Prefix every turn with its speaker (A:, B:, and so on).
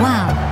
A: Wow.